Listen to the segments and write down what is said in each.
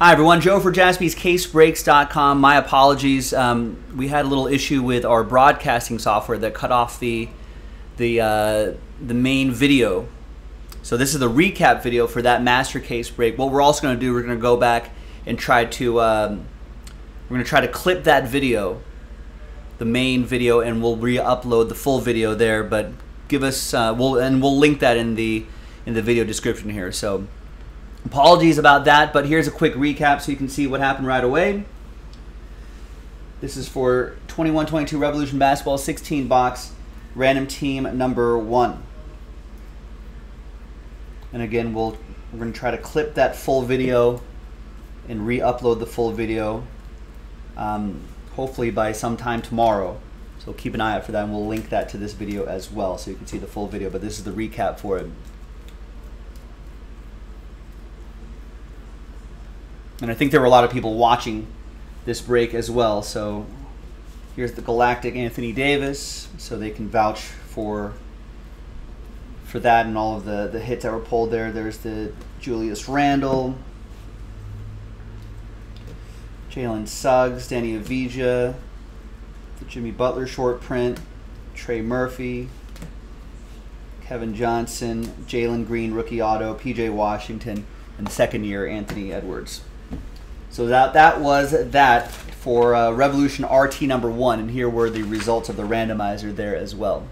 Hi, everyone. Joe for jaspyscasebreaks.com. My apologies. Um, we had a little issue with our broadcasting software that cut off the the uh, the main video. So this is the recap video for that master case break. What we're also going to do, we're going to go back and try to um, we're going to try to clip that video, the main video, and we'll re-upload the full video there. But give us uh, we'll and we'll link that in the in the video description here. So. Apologies about that, but here's a quick recap so you can see what happened right away. This is for 21-22 Revolution Basketball 16 box random team number one. And again, we'll we're going to try to clip that full video and re-upload the full video um, hopefully by sometime tomorrow. So keep an eye out for that and we'll link that to this video as well so you can see the full video. But this is the recap for it. And I think there were a lot of people watching this break as well. So here's the Galactic Anthony Davis, so they can vouch for for that and all of the, the hits that were pulled there. There's the Julius Randle, Jalen Suggs, Deni Avdija, the Jimmy Butler short print, Trey Murphy, Kevin Johnson, Jalen Green rookie auto, PJ Washington, and second year Anthony Edwards. So that that was that for uh, Revolution RT number one, and here were the results of the randomizer there as well.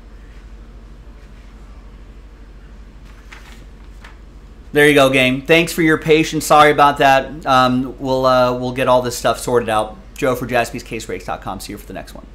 There you go, game. Thanks for your patience. Sorry about that. Um, we'll uh, we'll get all this stuff sorted out. Joe for jaspyscasebreaks.com. See you for the next one.